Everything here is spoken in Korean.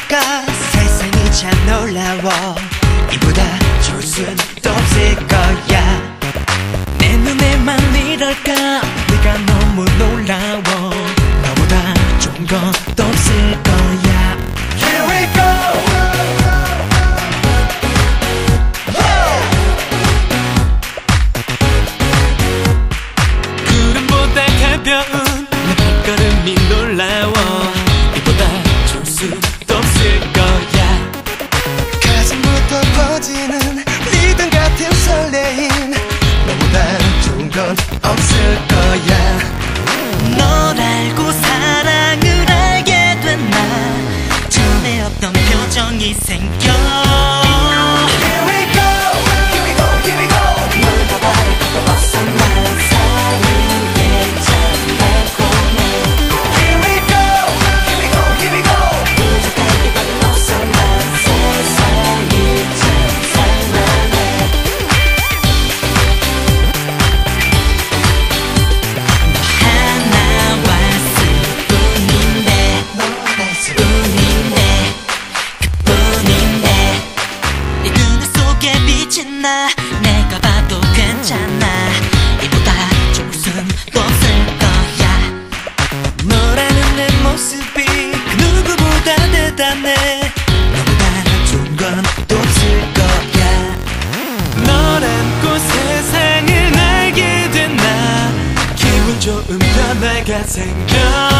믿을까. 세상이 참 놀라워. 이보다 좋을 순 없을 거야. 내 눈에만 이럴까. 네가 너무 놀라워. 너보다 좋은 것도 없을 거야. Here we go. 구름보다 가벼운 내 발걸음이 놀라 표정이 생겨 대단해. 너보다 좋은 건또 없을 거야. 널 안고 세상을 알게 된 나? 기분 좋은 변화가 생겨